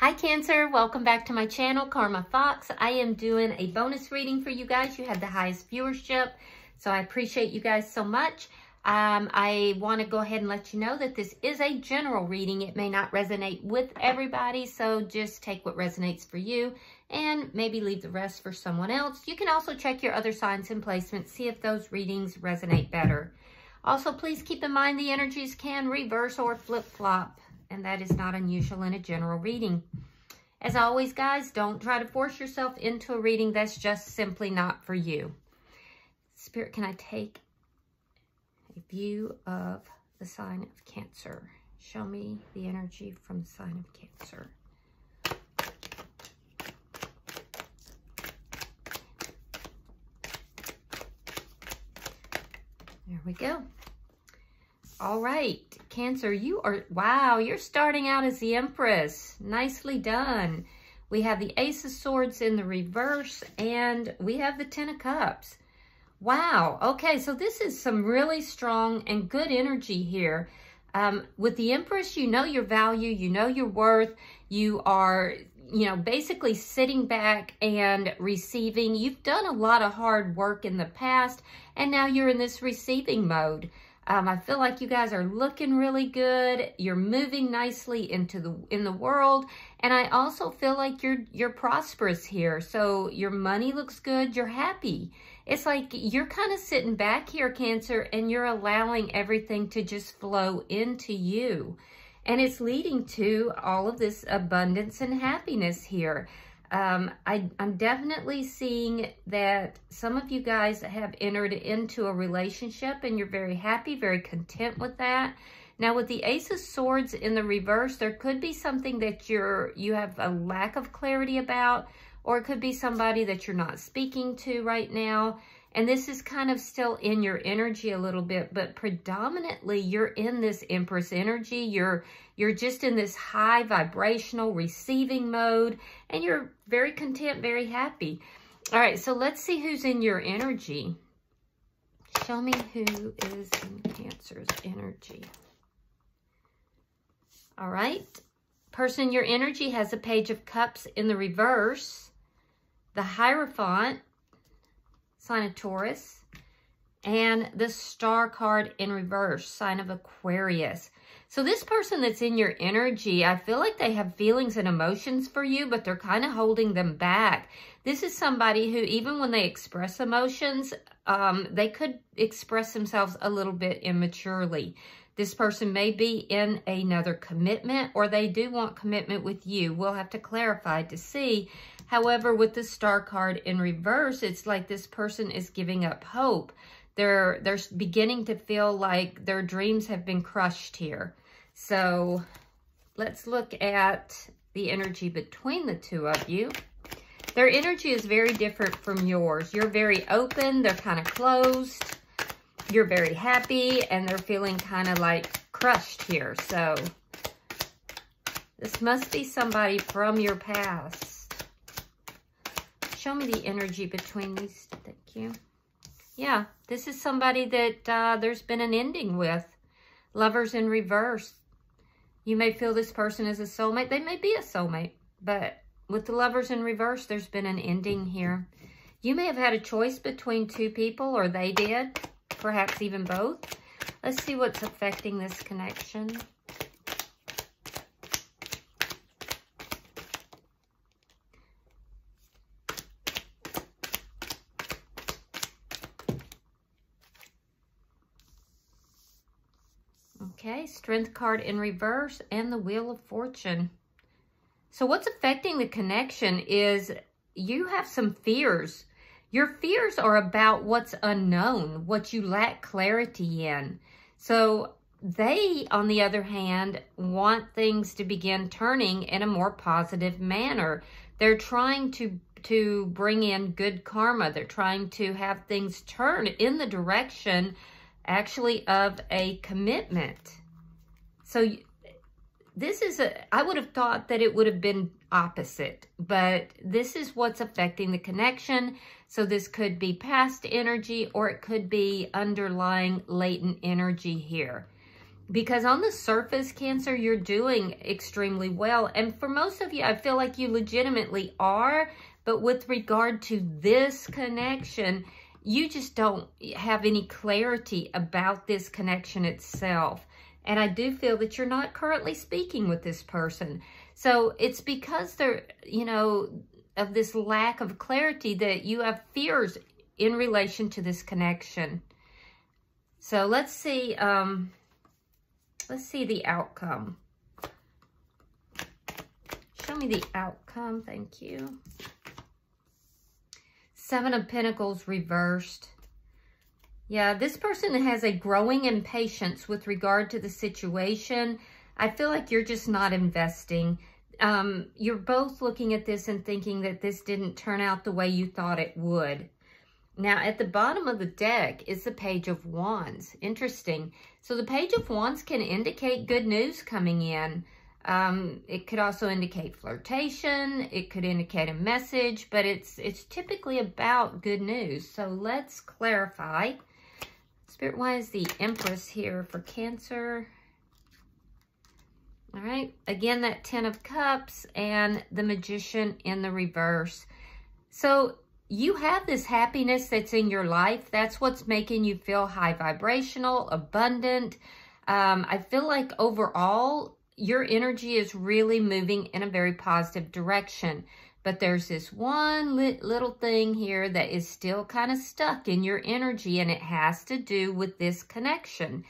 Hi Cancer, welcome back to my channel, Karma Fox. I am doing a bonus reading for you guys. You had the highest viewership, so I appreciate you guys so much. Um, I want to go ahead and let you know that this is a general reading. It may not resonate with everybody, so just take what resonates for you and maybe leave the rest for someone else. You can also check your other signs and placements, see if those readings resonate better. Also, please keep in mind the energies can reverse or flip-flop and that is not unusual in a general reading. As always, guys, don't try to force yourself into a reading that's just simply not for you. Spirit, can I take a view of the sign of Cancer? Show me the energy from the sign of Cancer. There we go. All right, Cancer, you are, wow, you're starting out as the Empress. Nicely done. We have the Ace of Swords in the reverse, and we have the Ten of Cups. Wow, okay, so this is some really strong and good energy here. Um, with the Empress, you know your value, you know your worth, you are, you know, basically sitting back and receiving. You've done a lot of hard work in the past, and now you're in this receiving mode. Um, I feel like you guys are looking really good. You're moving nicely into the in the world. And I also feel like you're you're prosperous here. So your money looks good. You're happy. It's like you're kind of sitting back here, Cancer, and you're allowing everything to just flow into you. And it's leading to all of this abundance and happiness here. Um, I, I'm definitely seeing that some of you guys have entered into a relationship and you're very happy, very content with that. Now with the Ace of Swords in the reverse, there could be something that you're you have a lack of clarity about, or it could be somebody that you're not speaking to right now. And this is kind of still in your energy a little bit, but predominantly you're in this Empress energy. You're, you're just in this high vibrational receiving mode and you're very content, very happy. All right, so let's see who's in your energy. Show me who is in Cancer's energy. All right. Person your energy has a page of cups in the reverse. The Hierophant sign of Taurus, and the star card in reverse, sign of Aquarius. So this person that's in your energy, I feel like they have feelings and emotions for you, but they're kind of holding them back. This is somebody who, even when they express emotions, um, they could express themselves a little bit immaturely. This person may be in another commitment or they do want commitment with you. We'll have to clarify to see. However, with the star card in reverse, it's like this person is giving up hope. They're, they're beginning to feel like their dreams have been crushed here. So let's look at the energy between the two of you. Their energy is very different from yours. You're very open. They're kind of closed you're very happy and they're feeling kind of like crushed here. So this must be somebody from your past. Show me the energy between these. Thank you. Yeah, this is somebody that uh, there's been an ending with. Lovers in reverse. You may feel this person is a soulmate. They may be a soulmate, but with the lovers in reverse, there's been an ending here. You may have had a choice between two people, or they did perhaps even both. Let's see what's affecting this connection. Okay, Strength card in reverse and the Wheel of Fortune. So what's affecting the connection is you have some fears your fears are about what's unknown, what you lack clarity in. So they, on the other hand, want things to begin turning in a more positive manner. They're trying to to bring in good karma. They're trying to have things turn in the direction actually of a commitment. So this is a, I would have thought that it would have been opposite, but this is what's affecting the connection. So this could be past energy or it could be underlying latent energy here. because on the surface, Cancer, you're doing extremely well. And for most of you, I feel like you legitimately are. But with regard to this connection, you just don't have any clarity about this connection itself. And I do feel that you're not currently speaking with this person. So it's because they're, you know, of this lack of clarity that you have fears in relation to this connection. So let's see, um, let's see the outcome. Show me the outcome, thank you. Seven of Pentacles reversed. Yeah, this person has a growing impatience with regard to the situation. I feel like you're just not investing. Um, you're both looking at this and thinking that this didn't turn out the way you thought it would. Now, at the bottom of the deck is the Page of Wands. Interesting. So the Page of Wands can indicate good news coming in. Um, it could also indicate flirtation. It could indicate a message, but it's it's typically about good news. So let's clarify. Spirit, is the Empress here for Cancer? All right. Again, that Ten of Cups and the Magician in the reverse. So you have this happiness that's in your life. That's what's making you feel high vibrational, abundant. Um, I feel like overall, your energy is really moving in a very positive direction. But there's this one li little thing here that is still kind of stuck in your energy, and it has to do with this connection.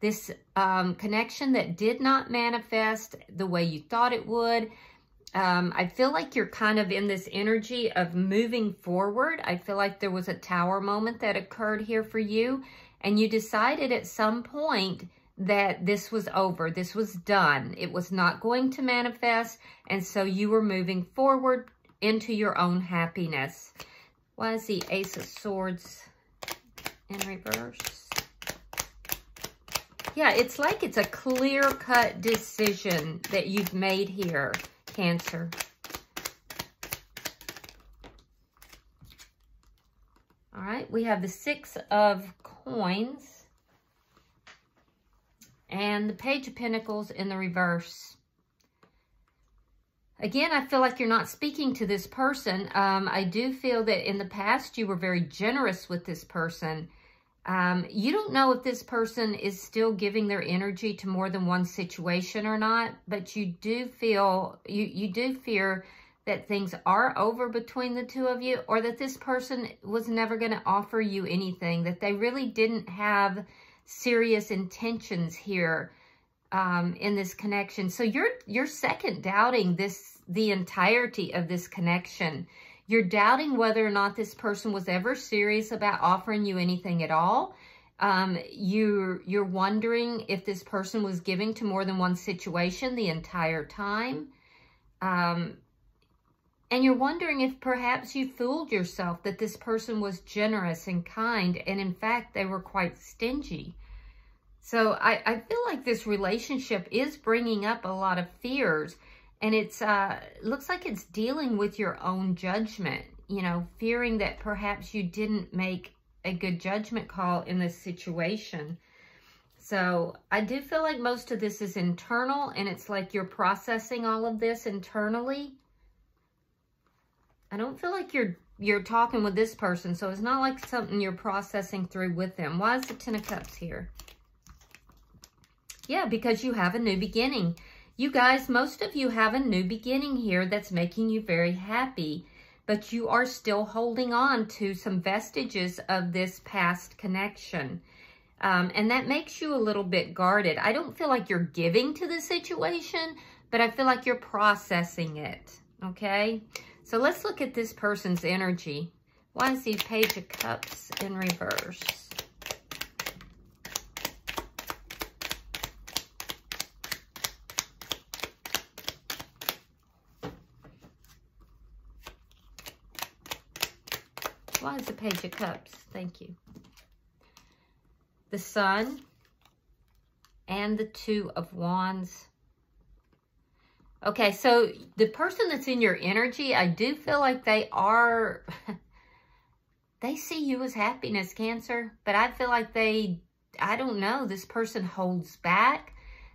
This um, connection that did not manifest the way you thought it would um, I feel like you're kind of in this energy of moving forward. I feel like there was a tower moment that occurred here for you, and you decided at some point that this was over, this was done. It was not going to manifest, and so you were moving forward into your own happiness. Why is the Ace of Swords in reverse? Yeah, it's like it's a clear-cut decision that you've made here. Cancer. All right, we have the Six of Coins and the Page of Pentacles in the reverse. Again, I feel like you're not speaking to this person. Um, I do feel that in the past you were very generous with this person. Um, you don't know if this person is still giving their energy to more than one situation or not, but you do feel, you, you do fear that things are over between the two of you or that this person was never going to offer you anything, that they really didn't have serious intentions here um, in this connection. So you're, you're second doubting this, the entirety of this connection. You're doubting whether or not this person was ever serious about offering you anything at all. Um, you're, you're wondering if this person was giving to more than one situation the entire time. Um, and you're wondering if perhaps you fooled yourself that this person was generous and kind, and in fact, they were quite stingy. So I, I feel like this relationship is bringing up a lot of fears and it's uh, looks like it's dealing with your own judgment, you know, fearing that perhaps you didn't make a good judgment call in this situation. So I do feel like most of this is internal and it's like you're processing all of this internally. I don't feel like you're you're talking with this person, so it's not like something you're processing through with them. Why is the Ten of Cups here? Yeah, because you have a new beginning. You guys, most of you have a new beginning here that's making you very happy, but you are still holding on to some vestiges of this past connection. Um, and that makes you a little bit guarded. I don't feel like you're giving to the situation, but I feel like you're processing it, okay? So let's look at this person's energy. Why is the Page of Cups in reverse? Why is the Page of Cups? Thank you. The Sun and the Two of Wands. Okay, so the person that's in your energy, I do feel like they are, they see you as happiness, Cancer, but I feel like they I don't know, this person holds back.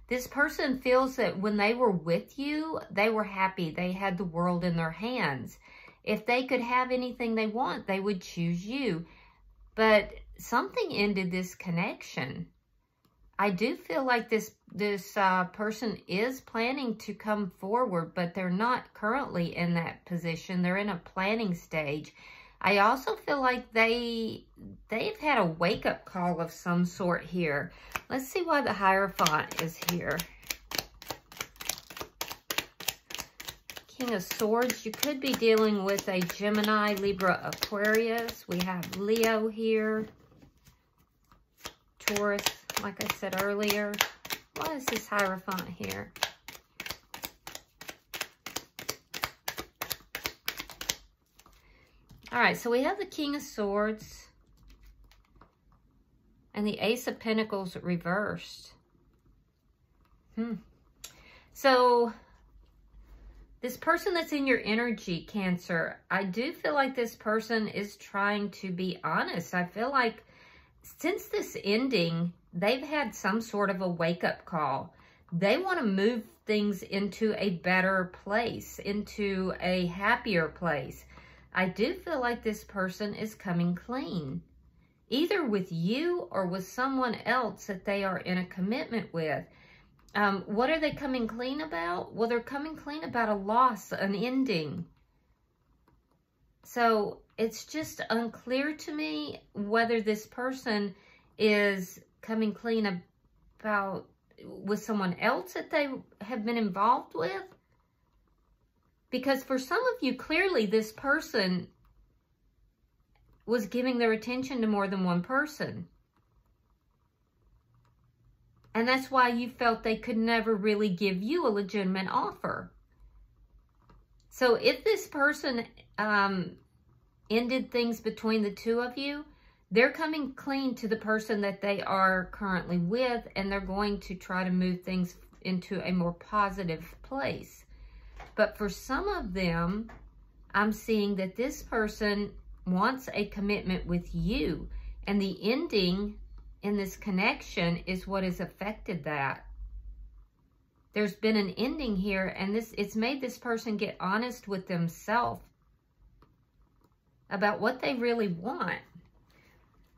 This person feels that when they were with you, they were happy. They had the world in their hands. If they could have anything they want, they would choose you. But something ended this connection. I do feel like this this uh, person is planning to come forward, but they're not currently in that position. They're in a planning stage. I also feel like they they've had a wake up call of some sort here. Let's see why the Hierophant is here. King of Swords, you could be dealing with a Gemini, Libra, Aquarius. We have Leo here. Taurus, like I said earlier. Why is this Hierophant here? All right, so we have the King of Swords and the Ace of Pentacles reversed. Hmm. So this person that's in your energy, Cancer, I do feel like this person is trying to be honest. I feel like since this ending, they've had some sort of a wake-up call. They want to move things into a better place, into a happier place. I do feel like this person is coming clean, either with you or with someone else that they are in a commitment with. Um, what are they coming clean about? Well, they're coming clean about a loss, an ending. So it's just unclear to me whether this person is coming clean about with someone else that they have been involved with. Because for some of you, clearly this person was giving their attention to more than one person. And that's why you felt they could never really give you a legitimate offer. So if this person um, ended things between the two of you, they're coming clean to the person that they are currently with and they're going to try to move things into a more positive place. But for some of them, I'm seeing that this person wants a commitment with you and the ending in this connection is what has affected that. There's been an ending here and this it's made this person get honest with themselves about what they really want.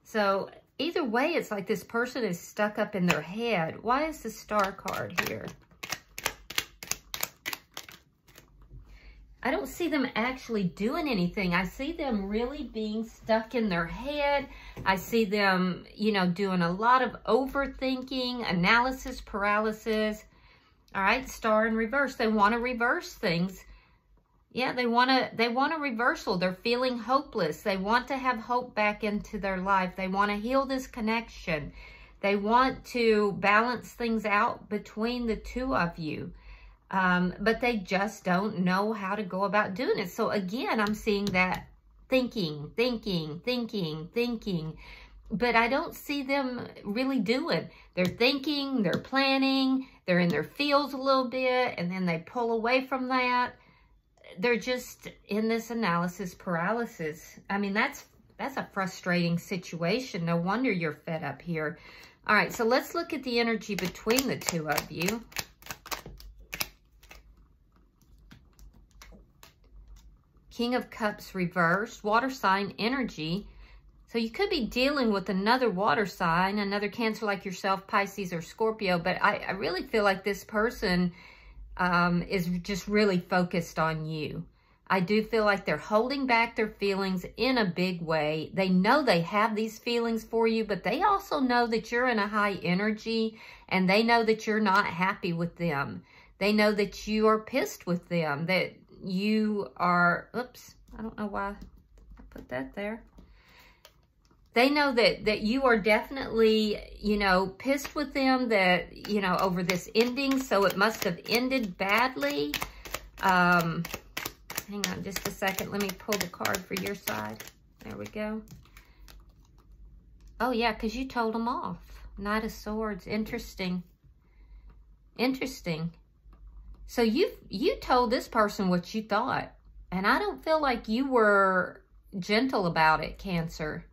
So either way, it's like this person is stuck up in their head. Why is the star card here? I don't see them actually doing anything. I see them really being stuck in their head. I see them, you know, doing a lot of overthinking, analysis paralysis. All right, star in reverse. They want to reverse things. Yeah, they want to they want a reversal. They're feeling hopeless. They want to have hope back into their life. They want to heal this connection. They want to balance things out between the two of you. Um, but they just don't know how to go about doing it. So again, I'm seeing that thinking, thinking, thinking, thinking, but I don't see them really doing. They're thinking, they're planning, they're in their fields a little bit, and then they pull away from that. They're just in this analysis paralysis. I mean, that's that's a frustrating situation. No wonder you're fed up here. All right, so let's look at the energy between the two of you. King of Cups reversed, water sign energy. So you could be dealing with another water sign, another Cancer like yourself, Pisces or Scorpio, but I, I really feel like this person um, is just really focused on you. I do feel like they're holding back their feelings in a big way. They know they have these feelings for you, but they also know that you're in a high energy and they know that you're not happy with them. They know that you are pissed with them, that you are, oops, I don't know why I put that there. They know that, that you are definitely, you know, pissed with them that, you know, over this ending. So it must have ended badly. Um, hang on just a second. Let me pull the card for your side. There we go. Oh, yeah, because you told them off. Knight of Swords. Interesting. Interesting. So you you told this person what you thought. And I don't feel like you were gentle about it, Cancer.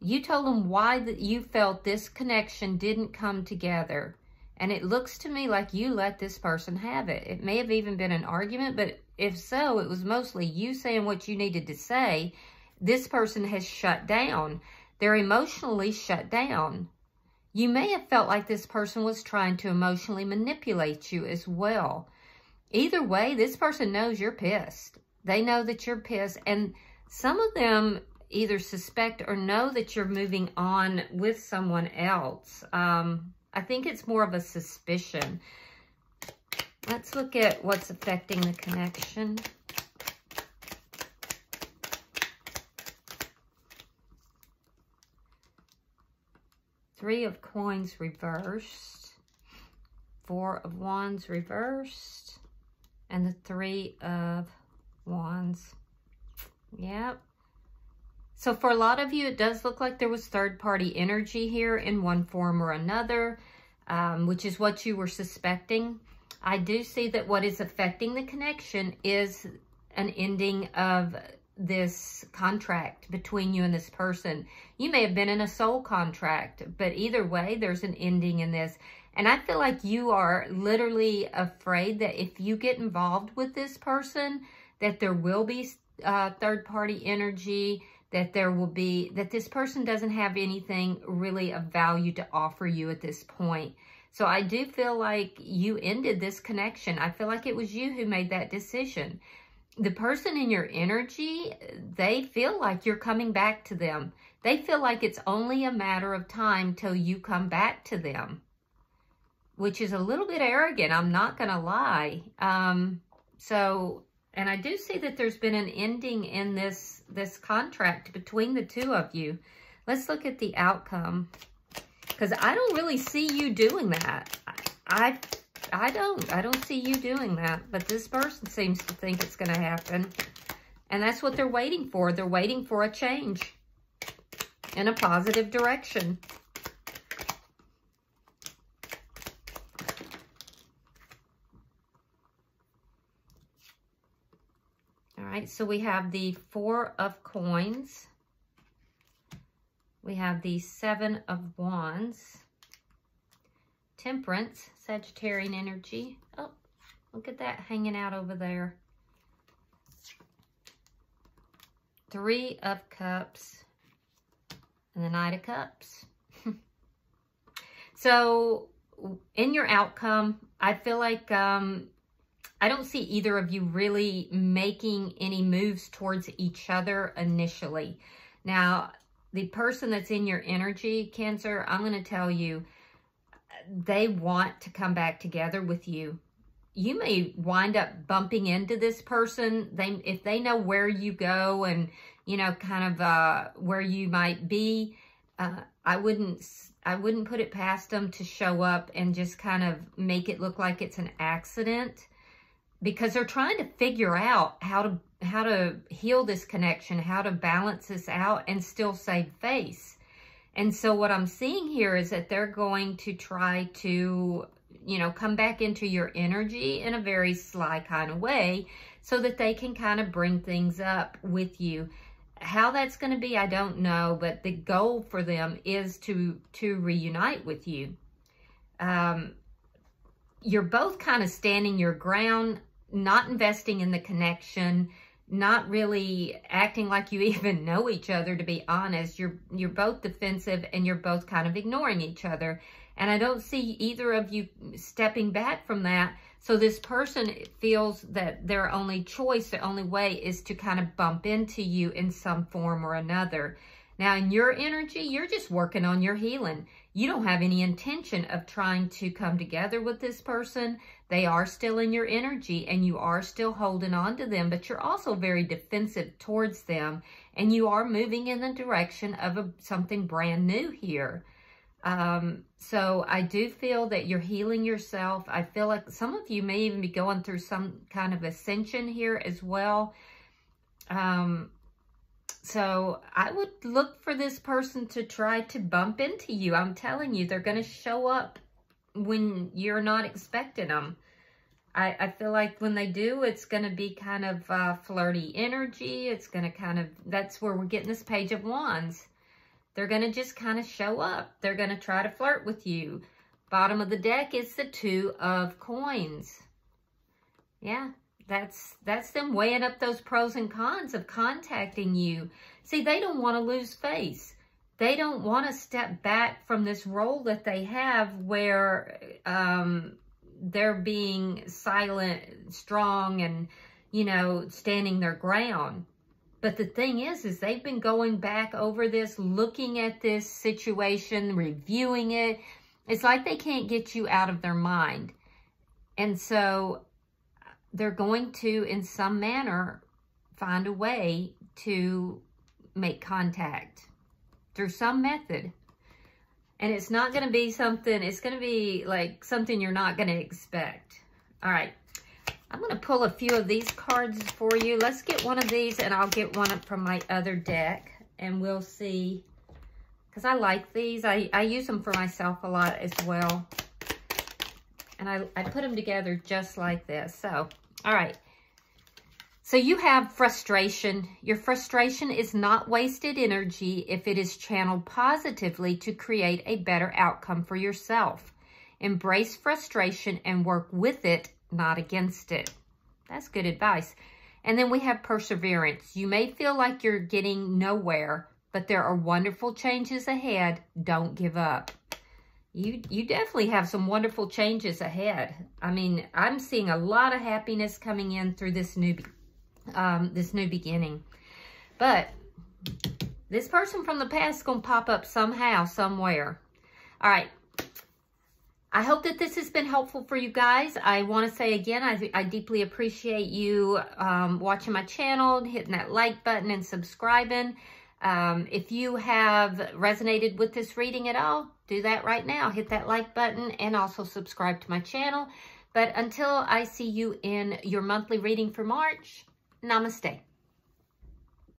You told them why that you felt this connection didn't come together. And it looks to me like you let this person have it. It may have even been an argument, but if so, it was mostly you saying what you needed to say. This person has shut down. They're emotionally shut down. You may have felt like this person was trying to emotionally manipulate you as well. Either way, this person knows you're pissed. They know that you're pissed. And some of them either suspect or know that you're moving on with someone else. Um, I think it's more of a suspicion. Let's look at what's affecting the connection. Three of coins reversed. Four of wands reversed. And the three of wands. Yep. So for a lot of you, it does look like there was third-party energy here in one form or another, um, which is what you were suspecting. I do see that what is affecting the connection is an ending of this contract between you and this person. You may have been in a soul contract, but either way, there's an ending in this. And I feel like you are literally afraid that if you get involved with this person, that there will be uh, third-party energy, that there will be, that this person doesn't have anything really of value to offer you at this point. So I do feel like you ended this connection. I feel like it was you who made that decision. The person in your energy, they feel like you're coming back to them. They feel like it's only a matter of time till you come back to them, which is a little bit arrogant. I'm not going to lie. Um, so and I do see that there's been an ending in this, this contract between the two of you. Let's look at the outcome. Because I don't really see you doing that. I, I don't. I don't see you doing that. But this person seems to think it's going to happen. And that's what they're waiting for. They're waiting for a change in a positive direction. All right, so we have the Four of Coins. We have the Seven of Wands. Temperance, Sagittarian energy. Oh, look at that hanging out over there. Three of Cups and the Knight of Cups. so in your outcome, I feel like um, I don't see either of you really making any moves towards each other initially. Now, the person that's in your energy, Cancer, I'm going to tell you, they want to come back together with you. You may wind up bumping into this person. They, If they know where you go and, you know, kind of uh, where you might be, uh, I wouldn't I wouldn't put it past them to show up and just kind of make it look like it's an accident because they're trying to figure out how to how to heal this connection, how to balance this out and still save face. And so what I'm seeing here is that they're going to try to, you know, come back into your energy in a very sly kind of way so that they can kind of bring things up with you. How that's going to be, I don't know, but the goal for them is to to reunite with you. Um, you're both kind of standing your ground not investing in the connection, not really acting like you even know each other, to be honest. You're, you're both defensive and you're both kind of ignoring each other. And I don't see either of you stepping back from that. So this person feels that their only choice, the only way is to kind of bump into you in some form or another. Now, in your energy, you're just working on your healing. You don't have any intention of trying to come together with this person. They are still in your energy and you are still holding on to them, but you're also very defensive towards them and you are moving in the direction of a, something brand new here. Um, so I do feel that you're healing yourself. I feel like some of you may even be going through some kind of ascension here as well. Um, so I would look for this person to try to bump into you. I'm telling you, they're going to show up when you're not expecting them. I, I feel like when they do, it's going to be kind of uh, flirty energy. It's going to kind of, that's where we're getting this page of wands. They're going to just kind of show up. They're going to try to flirt with you. Bottom of the deck is the two of coins. Yeah, that's that's them weighing up those pros and cons of contacting you. See, they don't want to lose face. They don't want to step back from this role that they have where um, they're being silent, strong, and, you know, standing their ground. But the thing is, is they've been going back over this, looking at this situation, reviewing it. It's like they can't get you out of their mind. And so they're going to, in some manner, find a way to make contact through some method. And it's not going to be something, it's going to be like something you're not going to expect. All right. I'm going to pull a few of these cards for you. Let's get one of these and I'll get one from my other deck and we'll see. Because I like these. I, I use them for myself a lot as well. And I, I put them together just like this. So, all right. So you have frustration. Your frustration is not wasted energy if it is channeled positively to create a better outcome for yourself. Embrace frustration and work with it, not against it. That's good advice. And then we have perseverance. You may feel like you're getting nowhere, but there are wonderful changes ahead. Don't give up. You, you definitely have some wonderful changes ahead. I mean, I'm seeing a lot of happiness coming in through this new um, this new beginning. But this person from the past is going to pop up somehow, somewhere. All right. I hope that this has been helpful for you guys. I want to say again, I, I deeply appreciate you um, watching my channel, hitting that like button and subscribing. Um, if you have resonated with this reading at all, do that right now. Hit that like button and also subscribe to my channel. But until I see you in your monthly reading for March, Namaste.